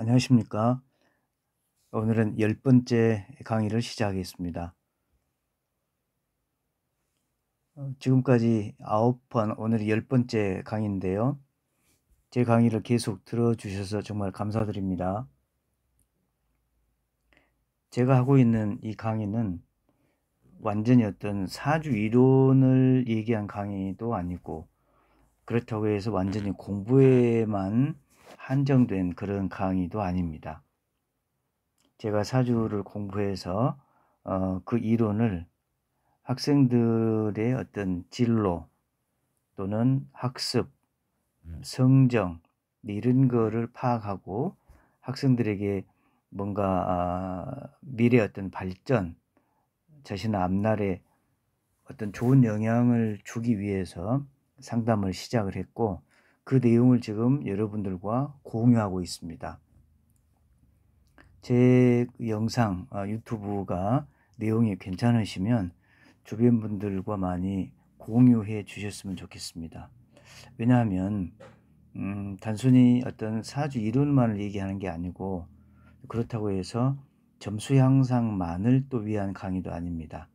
안녕하십니까. 오늘은 열 번째 강의를 시작하겠습니다. 어, 지금까지 아홉 번, 오늘이 열 번째 강의인데요. 제 강의를 계속 들어주셔서 정말 감사드립니다. 제가 하고 있는 이 강의는 완전히 어떤 사주 이론을 얘기한 강의도 아니고 그렇다고 해서 완전히 공부에만 한정된 그런 강의도 아닙니다. 제가 사주를 공부해서 어, 그 이론을 학생들의 어떤 진로 또는 학습, 성정 이런 거를 파악하고 학생들에게 뭔가 아, 미래 어떤 발전, 자신 앞날에 어떤 좋은 영향을 주기 위해서 상담을 시작을 했고 그 내용을 지금 여러분들과 공유하고 있습니다. 제 영상 어, 유튜브가 내용이 괜찮으시면 주변 분들과 많이 공유해 주셨으면 좋겠습니다. 왜냐하면 음, 단순히 어떤 사주 이론만을 얘기하는 게 아니고 그렇다고 해서 점수 향상만을 또 위한 강의도 아닙니다.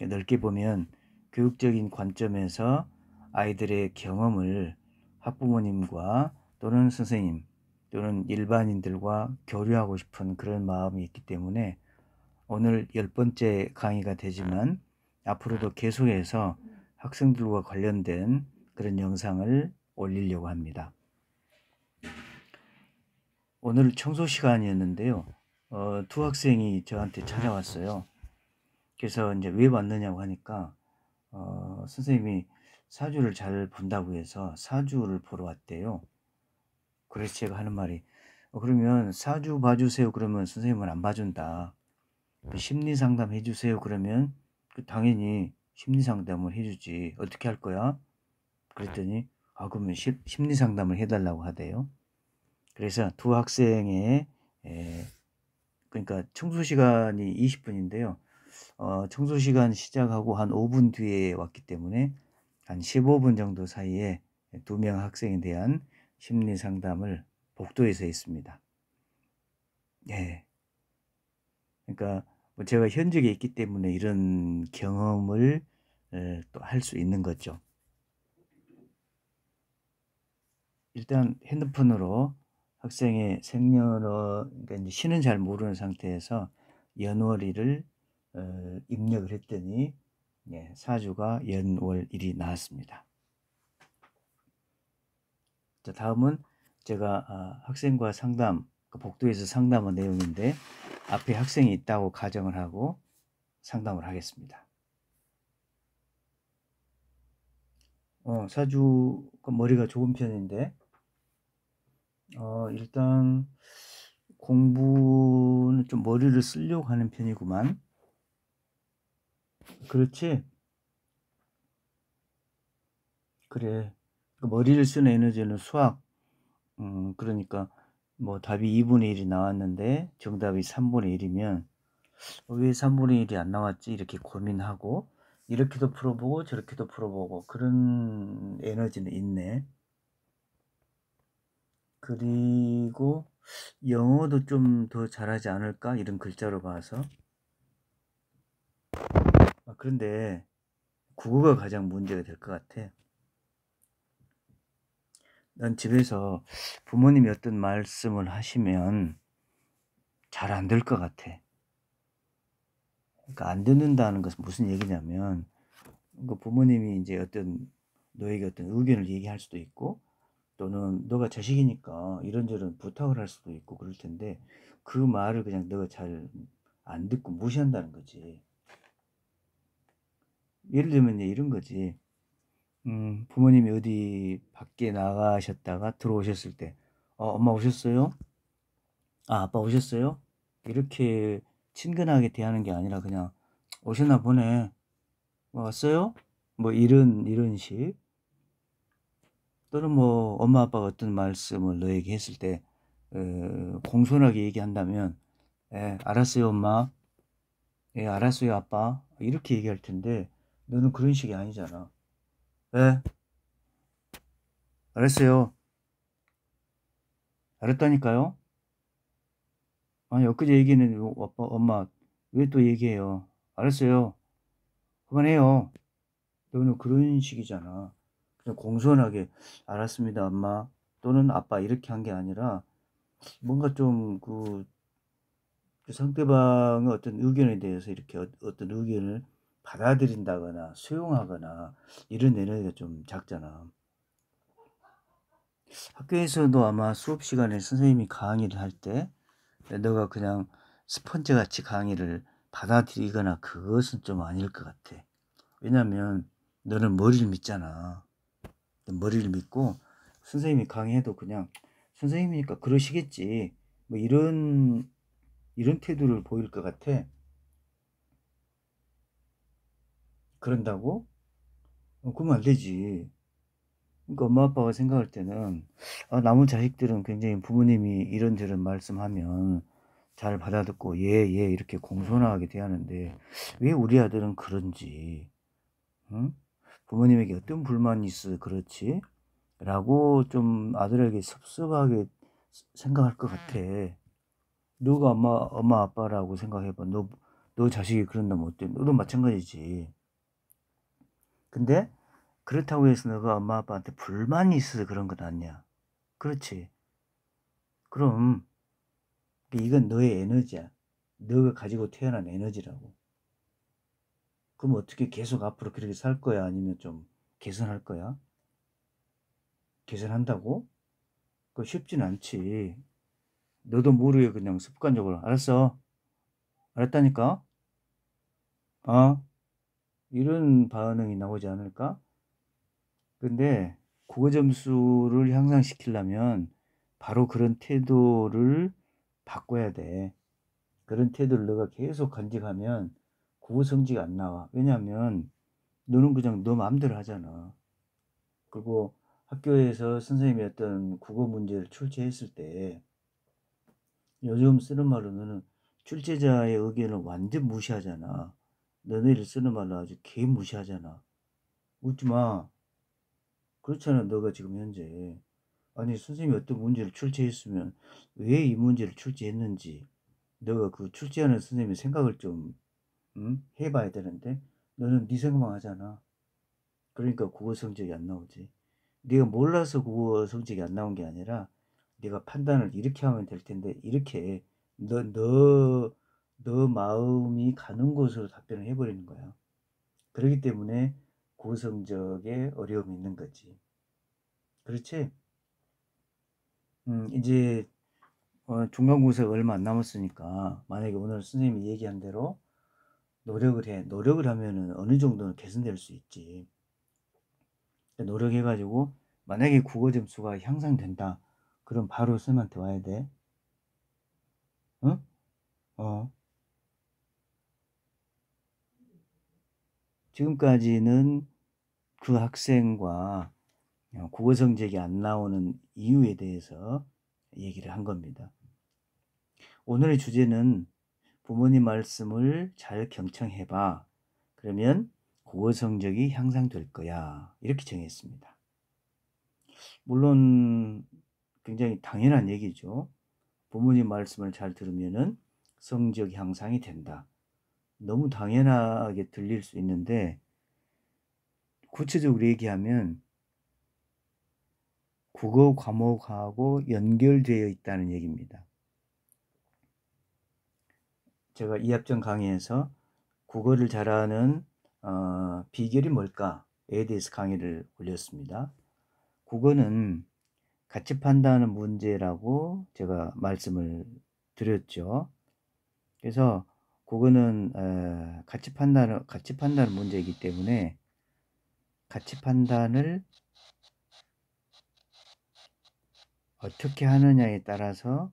넓게 보면 교육적인 관점에서 아이들의 경험을 학부모님과 또는 선생님 또는 일반인들과 교류하고 싶은 그런 마음이 있기 때문에 오늘 열 번째 강의가 되지만 앞으로도 계속해서 학생들과 관련된 그런 영상을 올리려고 합니다. 오늘 청소 시간이었는데요. 어, 두 학생이 저한테 찾아왔어요. 그래서 이제 왜 왔느냐고 하니까 어, 선생님이 사주를 잘 본다고 해서 사주를 보러 왔대요. 그래서 제가 하는 말이 어, 그러면 사주 봐주세요 그러면 선생님은 안 봐준다. 심리 상담 해주세요 그러면 그 당연히 심리 상담을 해주지 어떻게 할 거야? 그랬더니 아 그러면 시, 심리 상담을 해달라고 하대요. 그래서 두 학생의 에, 그러니까 청소 시간이 20분인데요. 어, 청소 시간 시작하고 한 5분 뒤에 왔기 때문에 한 15분 정도 사이에 두 명 학생에 대한 심리 상담을 복도에서 했습니다. 예. 그러니까 뭐 제가 현직에 있기 때문에 이런 경험을 또 할 수 있는 거죠. 일단 핸드폰으로 학생의 생년월, 그러니까 이제 시는 잘 모르는 상태에서 연월일을 어, 입력을 했더니 예, 사주가 연월일이 나왔습니다. 자, 다음은 제가 아, 학생과 상담, 그 복도에서 상담한 내용인데 앞에 학생이 있다고 가정을 하고 상담을 하겠습니다. 어, 사주가 머리가 좋은 편인데 어, 일단 공부는 좀 머리를 쓰려고 하는 편이구만. 그렇지? 그래. 그 머리를 쓰는 에너지는 수학. 음, 그러니까 뭐 답이 2분의 1이 나왔는데 정답이 3분의 1이면 왜 3분의 1이 안 나왔지? 이렇게 고민하고 이렇게도 풀어보고 저렇게도 풀어보고 그런 에너지는 있네. 그리고 영어도 좀 더 잘하지 않을까? 이런 글자로 봐서. 아, 그런데 국어가 가장 문제가 될 것 같아. 난 집에서 부모님이 어떤 말씀을 하시면 잘 안 될 것 같아. 그러니까 안 듣는다는 것은 무슨 얘기냐면 그 부모님이 이제 어떤 너에게 어떤 의견을 얘기할 수도 있고 또는 너가 자식이니까 이런저런 부탁을 할 수도 있고 그럴 텐데 그 말을 그냥 너가 잘 안 듣고 무시한다는 거지. 예를 들면 이런 거지. 음, 부모님이 어디 밖에 나가셨다가 들어오셨을 때, 어, 엄마 오셨어요? 아, 아빠 오셨어요? 이렇게 친근하게 대하는 게 아니라 그냥 오셨나 보네. 뭐 왔어요? 뭐 이런 이런 식. 또는 뭐 엄마 아빠가 어떤 말씀을 너에게 했을 때 어, 공손하게 얘기한다면, 예, 알았어요 엄마. 예, 알았어요 아빠. 이렇게 얘기할 텐데 너는 그런 식이 아니잖아. 예. 알았어요. 알았다니까요. 아니 엊그제 얘기는 아빠 엄마 왜 또 얘기해요 알았어요 그만해요 너는 그런 식이잖아 그냥 공손하게 알았습니다 엄마 또는 아빠 이렇게 한 게 아니라 뭔가 좀 그 그 상대방의 어떤 의견에 대해서 이렇게 어, 어떤 의견을 받아들인다거나 수용하거나 이런 에너지가 좀 작잖아. 학교에서도 아마 수업 시간에 선생님이 강의를 할 때 너가 그냥 스펀지 같이 강의를 받아들이거나 그것은 좀 아닐 것 같아. 왜냐면 너는 머리를 믿잖아. 머리를 믿고 선생님이 강의해도 그냥 선생님이니까 그러시겠지. 뭐 이런 이런 태도를 보일 것 같아. 그런다고? 어, 그러면 안 되지. 그러니까 엄마 아빠가 생각할 때는 아, 남은 자식들은 굉장히 부모님이 이런저런 말씀하면 잘 받아듣고 예예 예, 이렇게 공손하게 대하는데 왜 우리 아들은 그런지 응? 부모님에게 어떤 불만이 있어 그렇지? 라고 좀 아들에게 섭섭하게 생각할 것 같아. 너가 엄마, 엄마 아빠라고 생각해봐. 너, 너 자식이 그런다면 어때? 너도 마찬가지지. 근데 그렇다고 해서 너가 엄마 아빠한테 불만이 있어서 그런 것 아니야. 그렇지. 그럼 이건 너의 에너지야. 너가 가지고 태어난 에너지라고. 그럼 어떻게 계속 앞으로 그렇게 살 거야? 아니면 좀 개선할 거야? 개선한다고? 그거 쉽진 않지. 너도 모르게 그냥 습관적으로 알았어. 알았다니까? 어? 이런 반응이 나오지 않을까? 근데 국어 점수를 향상시키려면 바로 그런 태도를 바꿔야 돼. 그런 태도를 너가 계속 간직하면 국어 성적이 안 나와. 왜냐하면 너는 그냥 너 마음대로 하잖아. 그리고 학교에서 선생님이 어떤 국어 문제를 출제했을 때 요즘 쓰는 말로 너는 출제자의 의견을 완전 무시하잖아. 너네를 쓰는 말로 아주 개 무시하잖아. 웃지 마. 그렇잖아, 너가 지금 현재. 아니, 선생님이 어떤 문제를 출제했으면 왜 이 문제를 출제했는지 너가 그 출제하는 선생님의 생각을 좀 응? 해봐야 되는데 너는 네 생각만 하잖아. 그러니까 국어 성적이 안 나오지. 네가 몰라서 국어 성적이 안 나온 게 아니라 네가 판단을 이렇게 하면 될 텐데 이렇게 너 너 너 마음이 가는 곳으로 답변을 해버리는 거야. 그렇기 때문에 고성적에 어려움이 있는 거지. 그렇지? 음, 이제 어, 중간고사가 얼마 안 남았으니까 만약에 오늘 선생님이 얘기한 대로 노력을 해. 노력을 하면은 어느 정도는 개선될 수 있지. 노력해가지고 만약에 국어 점수가 향상된다. 그럼 바로 쌤한테 와야 돼. 응? 어. 지금까지는 그 학생과 국어 성적이 안 나오는 이유에 대해서 얘기를 한 겁니다. 오늘의 주제는 부모님 말씀을 잘 경청해봐. 그러면 국어 성적이 향상될 거야. 이렇게 정했습니다. 물론 굉장히 당연한 얘기죠. 부모님 말씀을 잘 들으면은 성적 향상이 된다. 너무 당연하게 들릴 수 있는데 구체적으로 얘기하면 국어 과목하고 연결되어 있다는 얘기입니다. 제가 이합전 강의에서 국어를 잘하는 어, 비결이 뭘까에 대해서 강의를 올렸습니다. 국어는 가치 판단하는 문제라고 제가 말씀을 드렸죠. 그래서 그거는 가치 판단을 가치 판단 문제이기 때문에 가치 판단을 어떻게 하느냐에 따라서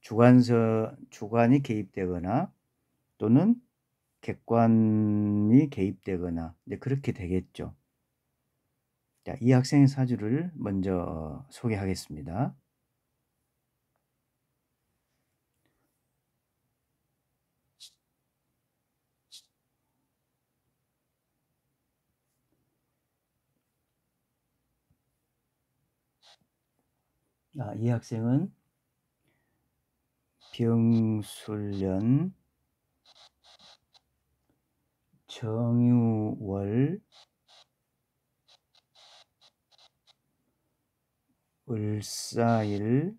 주관서 주관이 개입되거나 또는 객관이 개입되거나 이제 그렇게 되겠죠. 자, 이 학생의 사주를 먼저 소개하겠습니다. 아, 이 학생은 경술련 정유월 을사일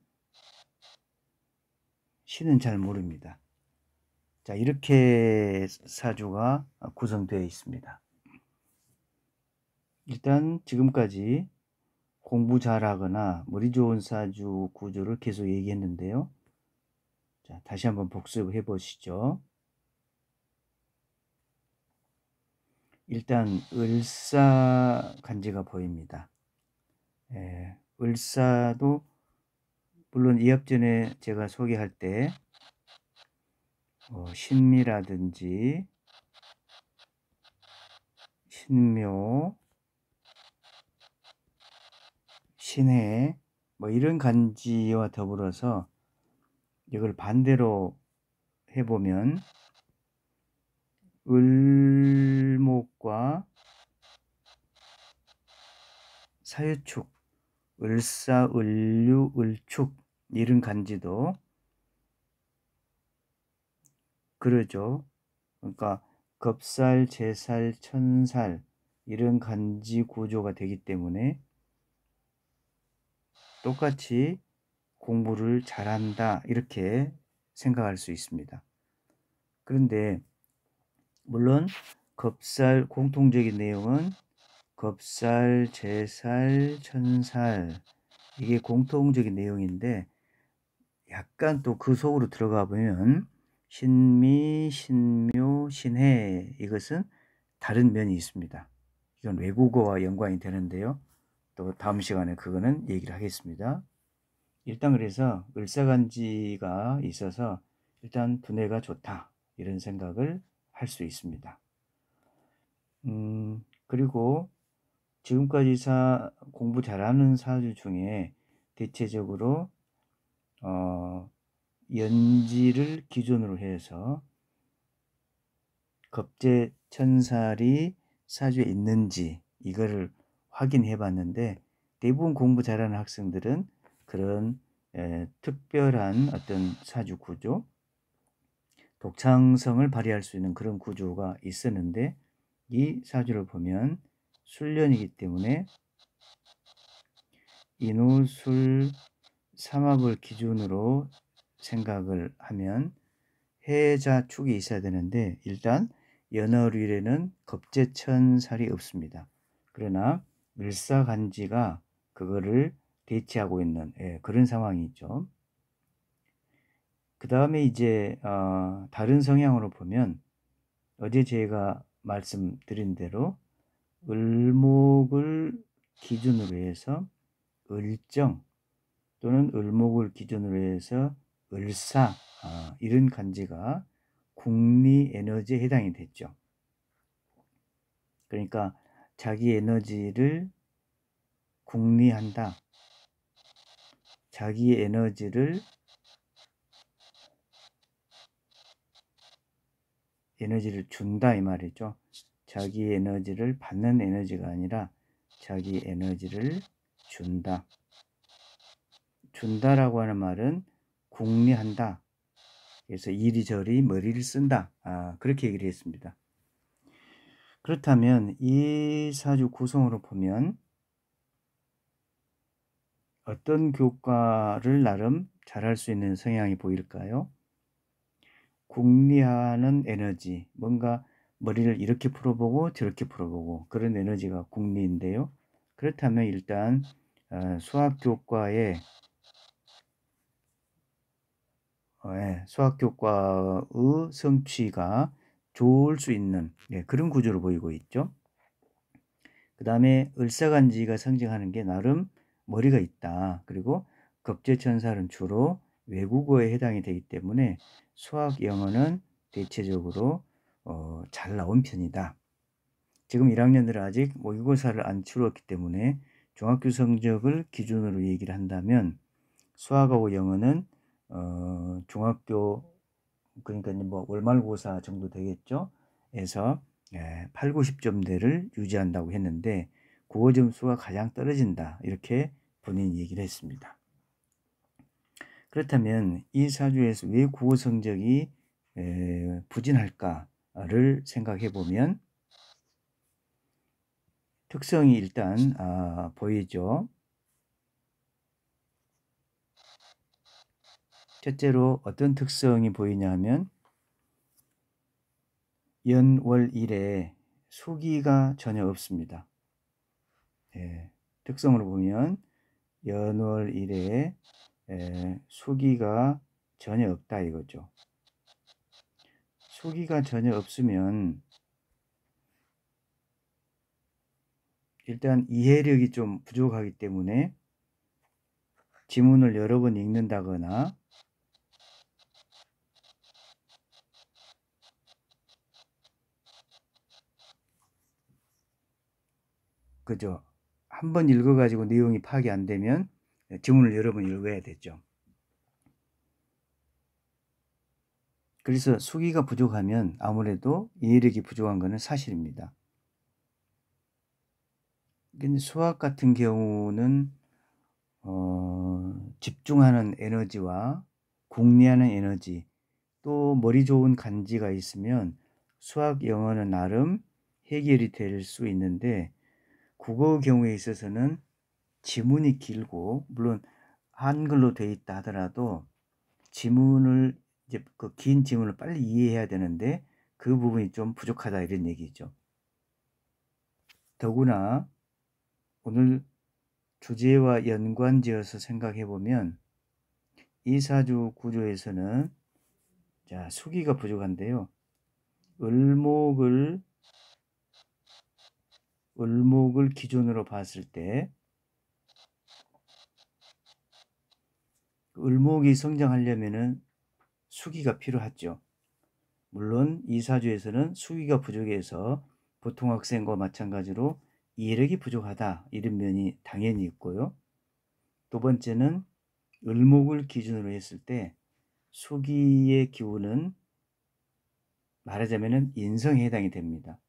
시는 잘 모릅니다. 자 이렇게 사주가 구성되어 있습니다. 일단 지금까지 공부 잘하거나 머리 좋은 사주 구조를 계속 얘기했는데요. 자, 다시 한번 복습해 보시죠. 일단 을사 간지가 보입니다. 예, 을사도 물론 이합전에 제가 소개할 때 어, 신미라든지 신묘 신해 뭐 이런 간지와 더불어서 이걸 반대로 해보면 을목과 사유축, 을사, 을류, 을축 이런 간지도 그러죠. 그러니까 겁살, 제살, 천살 이런 간지 구조가 되기 때문에 똑같이 공부를 잘한다 이렇게 생각할 수 있습니다. 그런데 물론 겁살 공통적인 내용은 겁살, 제살, 천살 이게 공통적인 내용인데 약간 또 그 속으로 들어가 보면 신미, 신묘, 신해 이것은 다른 면이 있습니다. 이건 외국어와 연관이 되는데요. 또 다음 시간에 그거는 얘기를 하겠습니다. 일단 그래서 을사간지가 있어서 일단 두뇌가 좋다 이런 생각을 할 수 있습니다. 음, 그리고 지금까지 사, 공부 잘하는 사주 중에 대체적으로 어, 연지를 기준으로 해서 겁제 천살이 사주에 있는지 이거를 확인해 봤는데 대부분 공부 잘하는 학생들은 그런 에, 특별한 어떤 사주 구조, 독창성을 발휘할 수 있는 그런 구조가 있었는데 이 사주를 보면 술년이기 때문에 인후술 삼합을 기준으로 생각을 하면 해자 축이 있어야 되는데 일단 연월일에는 겁제천살이 없습니다. 그러나 밀사간지가 그거를 대치하고 있는 예, 그런 상황이죠. 그 다음에 이제 어, 다른 성향으로 보면 어제 제가 말씀드린 대로 을목을 기준으로 해서 을정 또는 을목을 기준으로 해서 을사 아, 이런 간지가 국리 에너지에 해당이 됐죠. 그러니까 자기 에너지를 국리한다. 자기 에너지를 에너지를 준다 이 말이죠. 자기 에너지를 받는 에너지가 아니라 자기 에너지를 준다. 준다라고 하는 말은 국리한다. 그래서 이리저리 머리를 쓴다. 아, 그렇게 얘기를 했습니다. 그렇다면 이 사주 구성으로 보면 어떤 교과를 나름 잘할 수 있는 성향이 보일까요? 궁리하는 에너지, 뭔가 머리를 이렇게 풀어보고 저렇게 풀어보고 그런 에너지가 궁리인데요. 그렇다면 일단 어, 수학 교과의 어, 예, 수학 교과의 성취가 좋을 수 있는 예, 그런 구조로 보이고 있죠. 그 다음에 을사간지가 상징하는 게 나름 머리가 있다. 그리고 겁제천살은 주로 외국어에 해당이 되기 때문에 수학 영어는 대체적으로 어, 잘 나온 편이다. 지금 1학년들은 아직 모의고사를 안 치렀기 때문에 중학교 성적을 기준으로 얘기를 한다면 수학하고 영어는 어, 중학교 그러니까 뭐 월말고사 정도 되겠죠. 에서 예, 8, 90점대를 유지한다고 했는데 국어 점수가 가장 떨어진다. 이렇게 본인이 얘기를 했습니다. 그렇다면 이 사주에서 왜 국어 성적이 에, 부진할까를 생각해 보면 특성이 일단 아, 보이죠. 첫째로 어떤 특성이 보이냐 하면 연월일에 수기가 전혀 없습니다. 예, 특성으로 보면 연월일에 예, 수기가 전혀 없다 이거죠. 수기가 전혀 없으면 일단 이해력이 좀 부족하기 때문에 지문을 여러 번 읽는다거나 그죠. 한 번 읽어가지고 내용이 파악이 안 되면 지문을 여러 번 읽어야 되죠. 그래서 수기가 부족하면 아무래도 이해력이 부족한 것은 사실입니다. 근데 수학 같은 경우는 어, 집중하는 에너지와 궁리하는 에너지 또 머리 좋은 간지가 있으면 수학 영어는 나름 해결이 될 수 있는데 국어 경우에 있어서는 지문이 길고 물론 한글로 돼 있다 하더라도 지문을 이제 그 긴 지문을 빨리 이해해야 되는데 그 부분이 좀 부족하다 이런 얘기죠. 더구나 오늘 주제와 연관지어서 생각해 보면 이 사주 구조에서는 자 수기가 부족한데요. 을목을 을목을 기준으로 봤을 때 을목이 성장하려면은 수기가 필요하죠. 물론 이 사주에서는 수기가 부족해서 보통 학생과 마찬가지로 이해력이 부족하다 이런 면이 당연히 있고요. 두 번째는 을목을 기준으로 했을 때 수기의 기운은 말하자면 인성에 해당이 됩니다.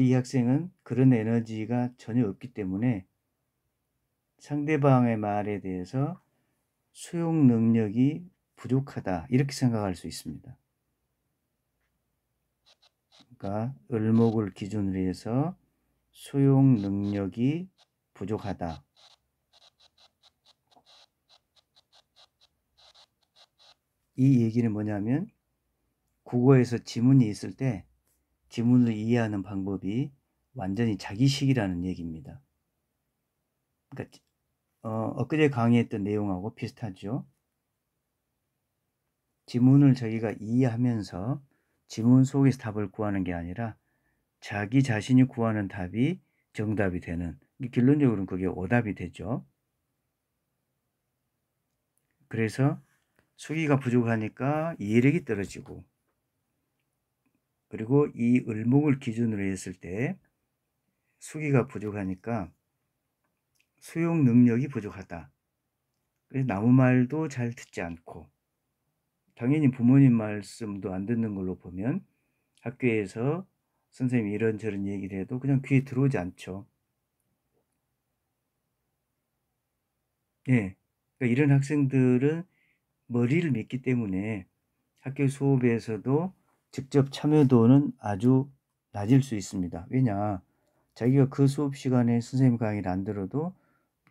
이 학생은 그런 에너지가 전혀 없기 때문에 상대방의 말에 대해서 수용 능력이 부족하다 이렇게 생각할 수 있습니다. 그러니까 을목을 기준으로 해서 수용 능력이 부족하다. 이 얘기는 뭐냐면 국어에서 지문이 있을 때 지문을 이해하는 방법이 완전히 자기식이라는 얘기입니다. 그러니까 어, 엊그제 강의했던 내용하고 비슷하죠. 지문을 자기가 이해하면서 지문 속에서 답을 구하는 게 아니라 자기 자신이 구하는 답이 정답이 되는 결론적으로는 그게 오답이 되죠. 그래서 수기가 부족하니까 이해력이 떨어지고 그리고 이 을목을 기준으로 했을 때 수기가 부족하니까 수용 능력이 부족하다. 그래서 나무 말도 잘 듣지 않고 당연히 부모님 말씀도 안 듣는 걸로 보면 학교에서 선생님이 이런저런 얘기를 해도 그냥 귀에 들어오지 않죠. 예. 그러니까 이런 학생들은 머리를 믿기 때문에 학교 수업에서도 직접 참여도는 아주 낮을 수 있습니다. 왜냐? 자기가 그 수업 시간에 선생님 강의를 안 들어도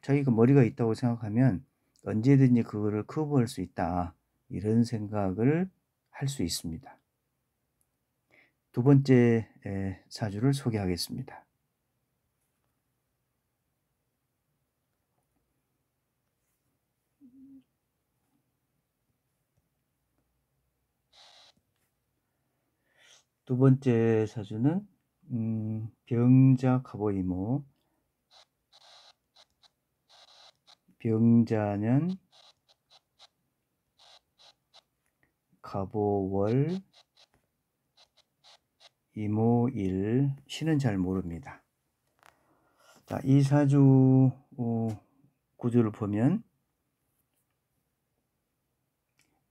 자기가 머리가 있다고 생각하면 언제든지 그거를 커버할 수 있다. 이런 생각을 할 수 있습니다. 두 번째 사주를 소개하겠습니다. 두 번째 사주는 음, 병자 갑오이모 병자년 갑오월 이모일 시는 잘 모릅니다. 자, 이 사주 어, 구조를 보면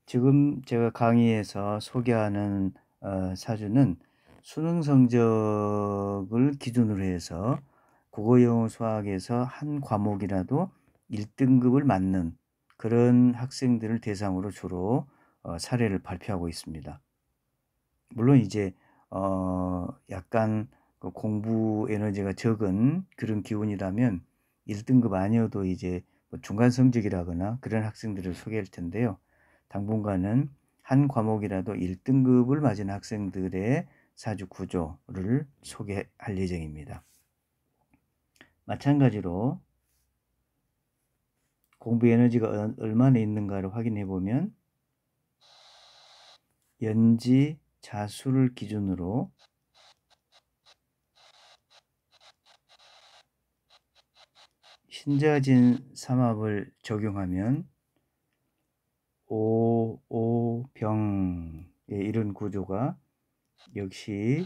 지금 제가 강의에서 소개하는 어, 사주는 수능 성적을 기준으로 해서 국어, 영어, 수학에서 한 과목이라도 1등급을 맞는 그런 학생들을 대상으로 주로 어, 사례를 발표하고 있습니다. 물론 이제 어, 약간 그 공부 에너지가 적은 그런 기운이라면 1등급 아니어도 이제 뭐 중간 성적이라거나 그런 학생들을 소개할 텐데요. 당분간은 한 과목이라도 1등급을 맞은 학생들의 사주 구조를 소개할 예정입니다. 마찬가지로 공부 에너지가 얼마나 있는가를 확인해 보면 연지 자수를 기준으로 신자진 삼합을 적용하면 오, 오, 병 예, 이런 구조가 역시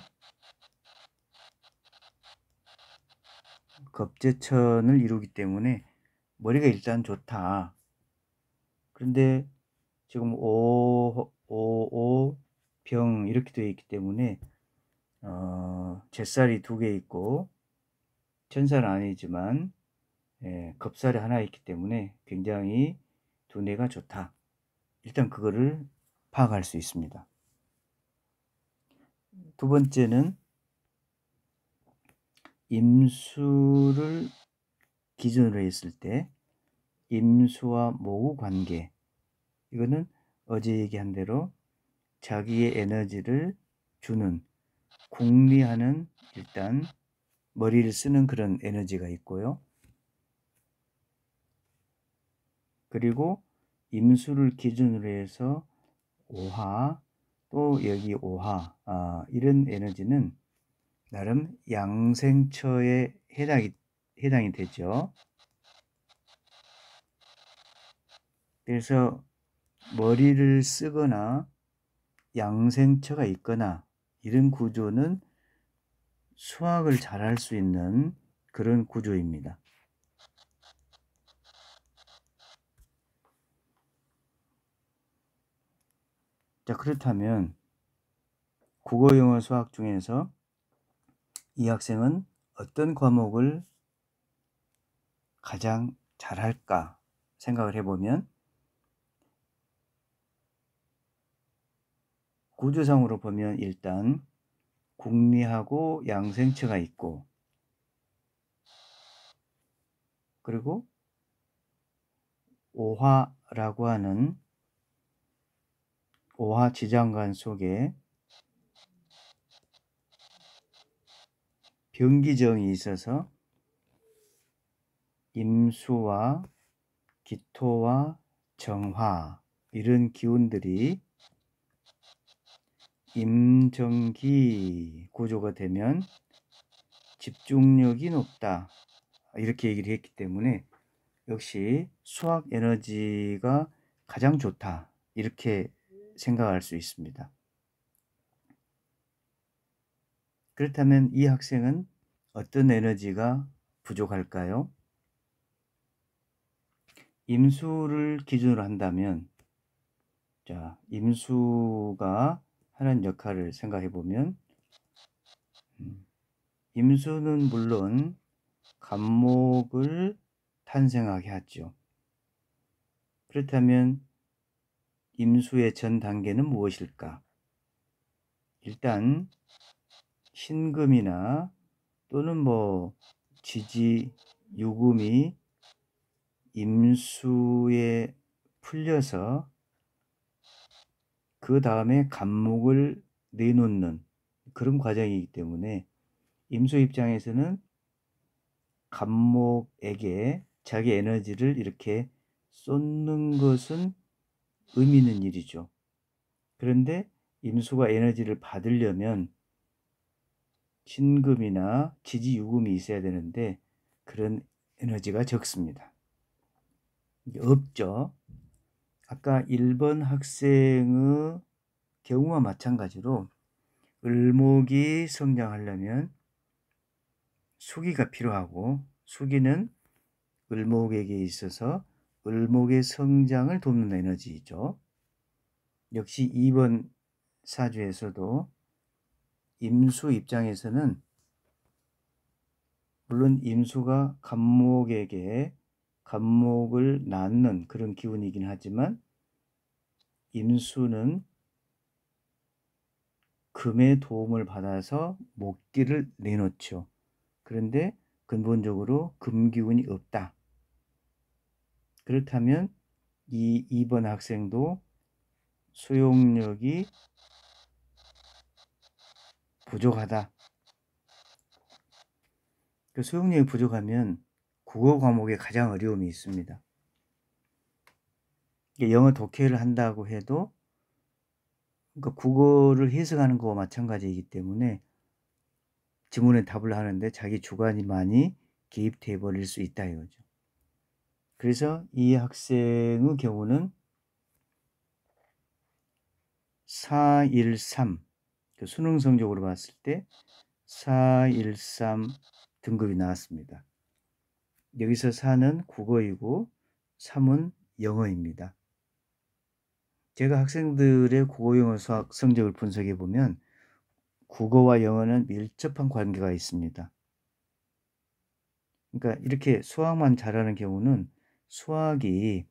겁재천을 이루기 때문에 머리가 일단 좋다. 그런데 지금 오, 오, 오, 병 이렇게 되어 있기 때문에 어, 잿살이 두 개 있고 천살은 아니지만 예, 겁살이 하나 있기 때문에 굉장히 두뇌가 좋다. 일단 그거를 파악할 수 있습니다. 두 번째는 임수를 기준으로 했을 때 임수와 모구 관계 이거는 어제 얘기한 대로 자기의 에너지를 주는 궁리하는 일단 머리를 쓰는 그런 에너지가 있고요. 그리고 임수를 기준으로 해서 오화 또 여기 오화 아, 이런 에너지는 나름 양생처에 해당이 해당이 되죠. 그래서 머리를 쓰거나 양생처가 있거나 이런 구조는 수학을 잘할 수 있는 그런 구조입니다. 자, 그렇다면 국어, 영어, 수학 중에서 이 학생은 어떤 과목을 가장 잘할까 생각을 해보면 구조상으로 보면 일단 국리하고 양생처가 있고 그리고 오화라고 하는 오화 지장간 속에 병기정이 있어서 임수와 기토와 정화 이런 기운들이 임정기 구조가 되면 집중력이 높다. 이렇게 얘기를 했기 때문에 역시 수학 에너지가 가장 좋다. 이렇게 생각할 수 있습니다. 그렇다면 이 학생은 어떤 에너지가 부족할까요? 임수를 기준으로 한다면 자, 임수가 하는 역할을 생각해 보면 음, 임수는 물론 감목을 탄생하게 하죠. 그렇다면 임수의 전 단계는 무엇일까? 일단 신금이나 또는 뭐 지지, 유금이 임수에 풀려서 그 다음에 감목을 내놓는 그런 과정이기 때문에 임수 입장에서는 감목에게 자기 에너지를 이렇게 쏟는 것은 의미 있는 일이죠. 그런데 임수가 에너지를 받으려면 신금이나 지지유금이 있어야 되는데 그런 에너지가 적습니다. 없죠. 아까 1번 학생의 경우와 마찬가지로 을목이 성장하려면 수기가 필요하고 수기는 을목에게 있어서 을목의 성장을 돕는 에너지죠. 역시 2번 사주에서도 임수 입장에서는 물론 임수가 간목에게 간목을 낳는 그런 기운이긴 하지만 임수는 금의 도움을 받아서 목기를 내놓죠. 그런데 근본적으로 금기운이 없다. 그렇다면 이 2번 학생도 소용력이 부족하다. 그 소용력이 부족하면 국어 과목에 가장 어려움이 있습니다. 영어 독해를 한다고 해도 그러니까 국어를 해석하는 거와 마찬가지이기 때문에 지문에 답을 하는데 자기 주관이 많이 개입돼 버릴 수 있다 이거죠. 그래서 이 학생의 경우는 413그 수능 성적으로 봤을 때 413 등급이 나왔습니다. 여기서 4는 국어이고 3은 영어입니다. 제가 학생들의 국어 영어 수학 성적을 분석해 보면 국어와 영어는 밀접한 관계가 있습니다. 그러니까 이렇게 수학만 잘하는 경우는 수학이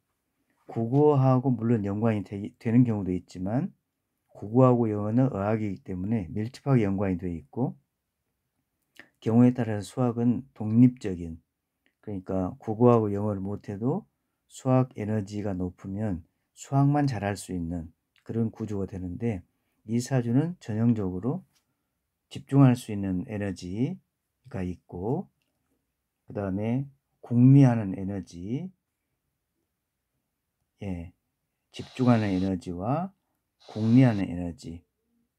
국어하고 물론 연관이 되, 는 경우도 있지만 국어하고 영어는 어학이기 때문에 밀접하게 연관이 되어 있고 경우에 따라서 수학은 독립적인 그러니까 국어하고 영어를 못해도 수학 에너지가 높으면 수학만 잘할 수 있는 그런 구조가 되는데 이 사주는 전형적으로 집중할 수 있는 에너지가 있고 그 다음에 궁리하는 에너지 예, 집중하는 에너지와 궁리하는 에너지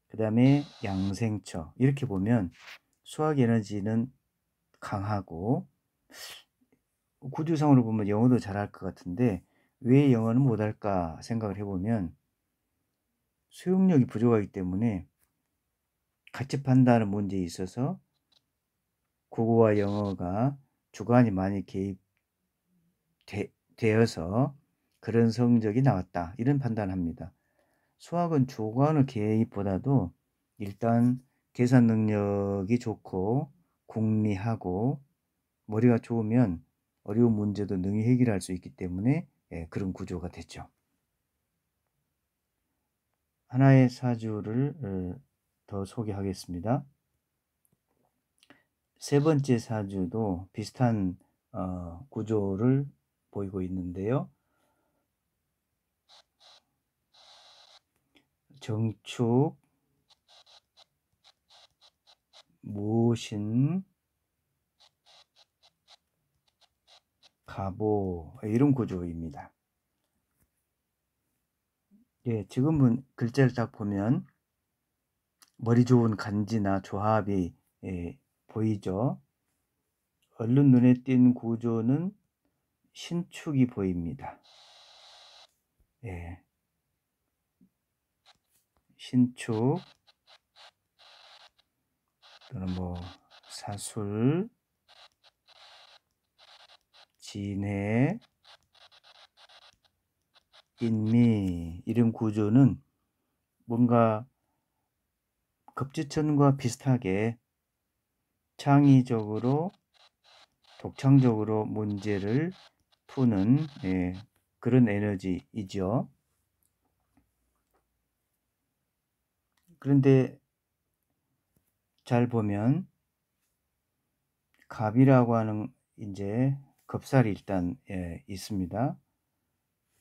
그 다음에 양생처. 이렇게 보면 수학 에너지는 강하고 구조상으로 보면 영어도 잘할 것 같은데 왜 영어는 못할까 생각을 해보면 수용력이 부족하기 때문에 가치판단하는 문제에 있어서 국어와 영어가 주관이 많이 개입되어서 그런 성적이 나왔다 이런 판단합니다. 수학은 주관의 개입보다도 일단 계산 능력이 좋고 궁리하고 머리가 좋으면 어려운 문제도 능히 해결할 수 있기 때문에 예, 그런 구조가 됐죠. 하나의 사주를 어, 더 소개하겠습니다. 세 번째 사주도 비슷한 어, 구조를 보이고 있는데요. 정축, 무신, 가보 이런 구조입니다. 예, 지금은 글자를 딱 보면 머리 좋은 간지나 조합이 예, 보이죠. 얼른 눈에 띈 구조는 신축이 보입니다. 예. 신축 또는 뭐 사술 진해, 인미 이런 구조는 뭔가 급지천과 비슷하게 창의적으로 독창적으로 문제를 푸는 예, 그런 에너지이죠. 그런데 잘 보면 갑이라고 하는 이제 겁살이 일단 예, 있습니다.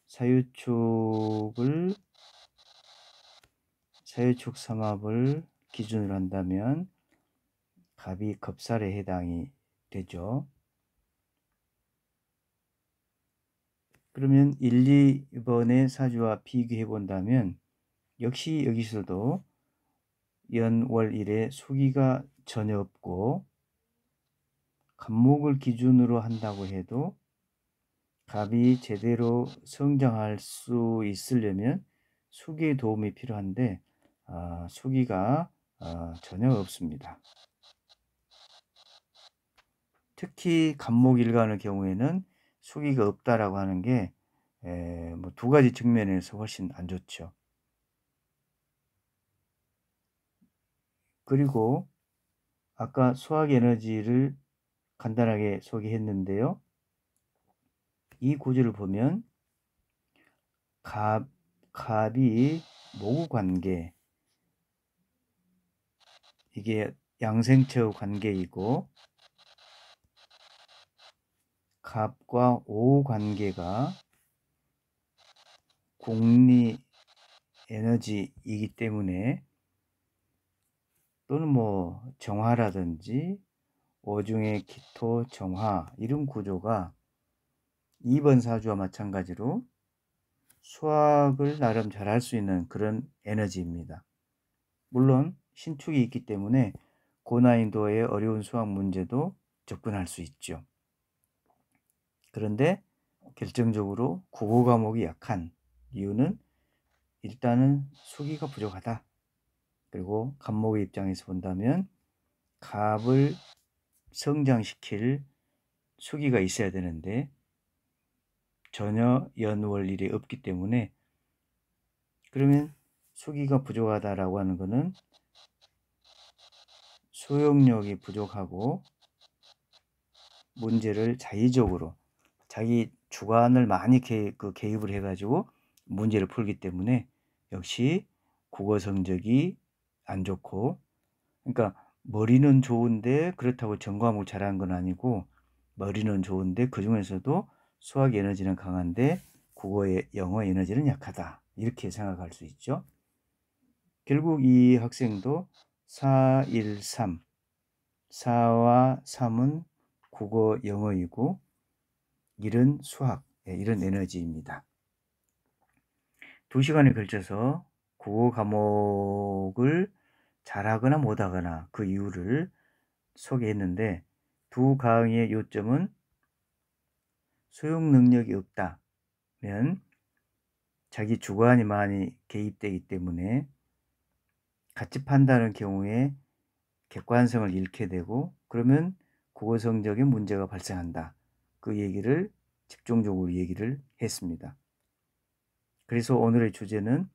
사유축을 사유축 삼합을 기준으로 한다면 갑이 겁살에 해당이 되죠. 그러면 1, 2번의 사주와 비교해 본다면 역시 여기서도 연월일에 수기가 전혀 없고 간목을 기준으로 한다고 해도 갑이 제대로 성장할 수 있으려면 수기의 도움이 필요한데 아, 수기가 아, 전혀 없습니다. 특히 간목일간의 경우에는 수기가 없다라고 하는 게뭐두 가지 측면에서 훨씬 안 좋죠. 그리고 아까 수학 에너지를 간단하게 소개했는데요. 이 구조를 보면 갑, 갑이 모구 관계 이게 양생처 관계이고 갑과 오 관계가 공리 에너지이기 때문에 또는 뭐 정화라든지 오중의 기토 정화 이런 구조가 2번 사주와 마찬가지로 수학을 나름 잘할 수 있는 그런 에너지입니다. 물론 신축이 있기 때문에 고난이도의 어려운 수학 문제도 접근할 수 있죠. 그런데 결정적으로 국어 과목이 약한 이유는 일단은 수기가 부족하다. 그리고 갑목의 입장에서 본다면 갑을 성장시킬 수기가 있어야 되는데 전혀 연월일이 없기 때문에 그러면 수기가 부족하다라고 하는 것은 소용력이 부족하고 문제를 자의적으로 자기 주관을 많이 개, 그 개입을 해가지고 문제를 풀기 때문에 역시 국어 성적이 안 좋고 그러니까 머리는 좋은데 그렇다고 전과목을 잘하는 건 아니고 머리는 좋은데 그 중에서도 수학 에너지는 강한데 국어의 영어 에너지는 약하다 이렇게 생각할 수 있죠. 결국 이 학생도 4, 1, 3 4와 3은 국어 영어이고 1은 수학 예, 이런 에너지입니다. 두 시간에 걸쳐서 국어 과목을 잘하거나 못하거나 그 이유를 소개했는데 두 강의의 요점은 소용 능력이 없다면 자기 주관이 많이 개입되기 때문에 가치 판단하는 경우에 객관성을 잃게 되고 그러면 국어 성적에 문제가 발생한다. 그 얘기를 집중적으로 얘기를 했습니다. 그래서 오늘의 주제는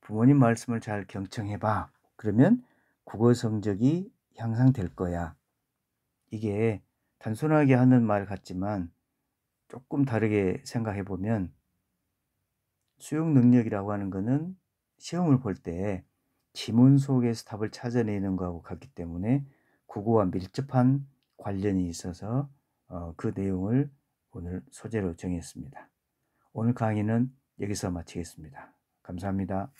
부모님 말씀을 잘 경청해봐. 그러면 국어 성적이 향상될 거야. 이게 단순하게 하는 말 같지만 조금 다르게 생각해 보면 수용 능력이라고 하는 것은 시험을 볼 때 지문 속에서 답을 찾아내는 거하고 같기 때문에 국어와 밀접한 관련이 있어서 어, 그 내용을 오늘 소재로 정했습니다. 오늘 강의는 여기서 마치겠습니다. 감사합니다.